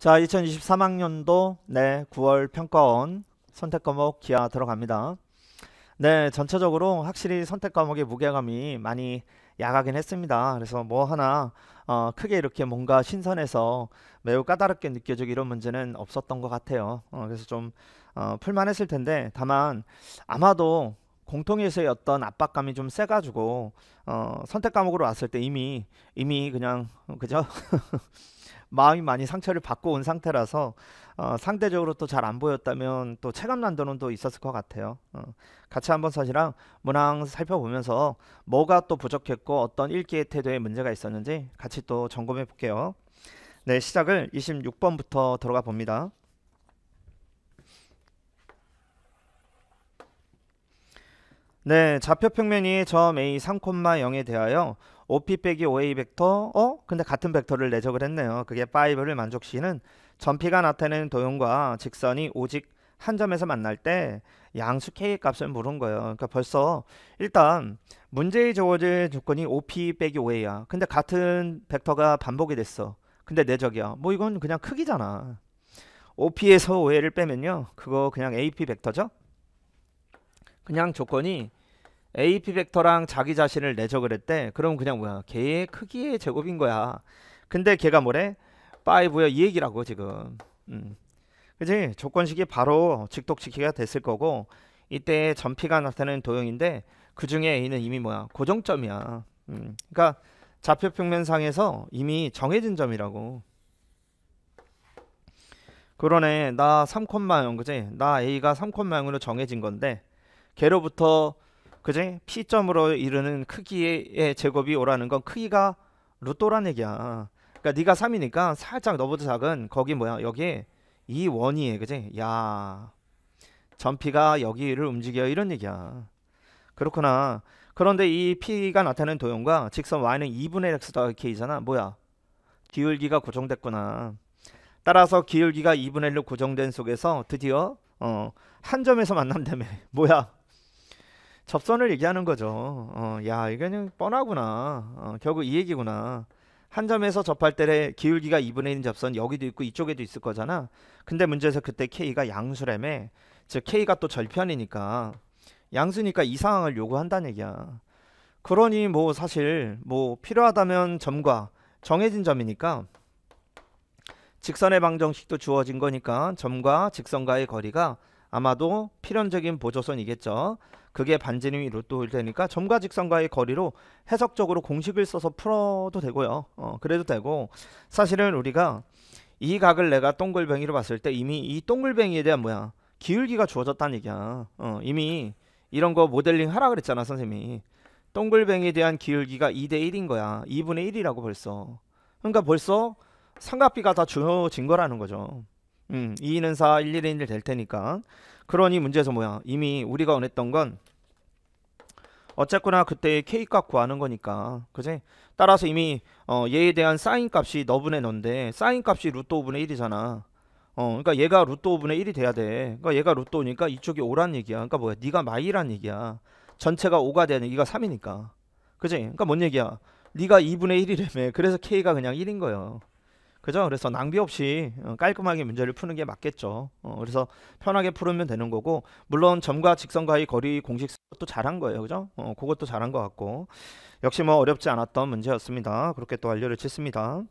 자, 2023학년도 네, 9월 평가원 선택 과목 기하 들어갑니다. 네, 전체적으로 확실히 선택 과목의 무게감이 많이 야가긴 했습니다. 그래서 뭐 하나 어, 크게 이렇게 뭔가 신선해서 매우 까다롭게 느껴지고 이런 문제는 없었던 것 같아요. 어, 그래서 좀 어, 풀만했을 텐데 다만 아마도 공통에서의 어떤 압박감이 좀 세가지고 어, 선택 과목으로 왔을 때 이미 이미 그냥 그죠 마음이 많이 상처를 받고 온 상태라서 어, 상대적으로 또 잘 안 보였다면 또 체감 난 도는 또 있었을 것 같아요. 어, 같이 한번 사실랑 문항 살펴보면서 뭐가 또 부족했고 어떤 읽기의 태도에 문제가 있었는지 같이 또 점검해 볼게요. 네, 시작을 26번부터 들어가 봅니다. 네, 좌표 평면이 점 A 3,0에 대하여 OP 빼기 OA 벡터 어? 근데 같은 벡터를 내적을 했네요. 그게 5를 만족시키는 전피가 나타내는 도형과 직선이 오직 한 점에서 만날 때 양수 K 값을 물은 거예요. 그러니까 벌써 일단 문제에 주어질 조건이 OP 빼기 OA야. 근데 같은 벡터가 반복이 됐어. 근데 내적이야. 뭐 이건 그냥 크기잖아. OP에서 OA를 빼면요. 그거 그냥 AP 벡터죠? 그냥 조건이 AP 벡터랑 자기 자신을 내적을 했대. 그럼 그냥 뭐야? 걔의 크기의 제곱인 거야. 근데 걔가 뭐래? 5야 이 얘기라고 지금. 음. 그지? 조건식이 바로 직독시키가 됐을 거고 이때 전피가 나타나는 도형인데 그 중에 A는 이미 뭐야? 고정점이야. 음. 그러니까 좌표 평면상에서 이미 정해진 점이라고. 그러네. 나 3콤마0 그지? 나 A가 3콤마0으로 정해진 건데 걔로부터 그지? P점으로 이르는 크기의 제곱이 오라는 건 크기가 루토란 얘기야. 그러니까 네가 3이니까 살짝 너보다 작은 거기 뭐야? 여기 이 원이에 그지? 야. 전피가 여기를 움직여 이런 얘기야. 그렇구나. 그런데 이 P가 나타내는 도형과 직선 Y는 2분의 X 더하기 K잖아. 뭐야? 기울기가 고정됐구나. 따라서 기울기가 2분의 1로 고정된 속에서 드디어 어, 한 점에서 만난다며. 뭐야? 접선을 얘기하는 거죠. 어, 야, 이거는 뻔하구나. 어, 결국 이 얘기구나. 한 점에서 접할 때 기울기가 2분의 1인 접선 여기도 있고 이쪽에도 있을 거잖아. 근데 문제에서 그때 K가 양수라며. 즉 K가 또 절편이니까 양수니까 이 상황을 요구한다는 얘기야. 그러니 뭐 사실 뭐 필요하다면 점과 정해진 점이니까 직선의 방정식도 주어진 거니까 점과 직선과의 거리가 아마도 필연적인 보조선이겠죠. 그게 반지름이 루트 되니까 점과 직선과의 거리로 해석적으로 공식을 써서 풀어도 되고요. 어, 그래도 되고 사실은 우리가 이 각을 내가 동글뱅이로 봤을 때 이미 이 동글뱅이에 대한 뭐야 기울기가 주어졌다는 얘기야. 어, 이미 이런 거 모델링 하라 그랬잖아 선생님이. 동글뱅이에 대한 기울기가 2대 1인 거야. 2분의 1이라고 벌써. 그러니까 벌써 삼각비가 다 주어진 거라는 거죠. 음, 2는 4, 1, 1은 1될 테니까. 그러니 문제에서 뭐야? 이미 우리가 원했던 건 어쨌거나 그때 K값 구하는 거니까. 그지? 따라서 이미 어, 얘에 대한 사인 값이 너분의 너인데 사인 값이 루트 5분의 1이잖아. 어, 그러니까 얘가 루트 5분의 1이 돼야 돼. 그러니까 얘가 루트 5니까 이쪽이 5란 얘기야. 그러니까 뭐야? 네가 마이란 얘기야. 전체가 5가 되는 이가 3이니까. 그지? 그러니까 뭔 얘기야? 네가 2분의 1이라며. 그래서 K가 그냥 1인 거예요. 그죠? 그래서 낭비 없이 어, 깔끔하게 문제를 푸는 게 맞겠죠. 어, 그래서 편하게 풀으면 되는 거고 물론 점과 직선과의 거리 공식도 잘한 거예요. 그죠? 어, 그것도 잘한 것 같고 역시 뭐 어렵지 않았던 문제였습니다. 그렇게 또 완료를 짓습니다.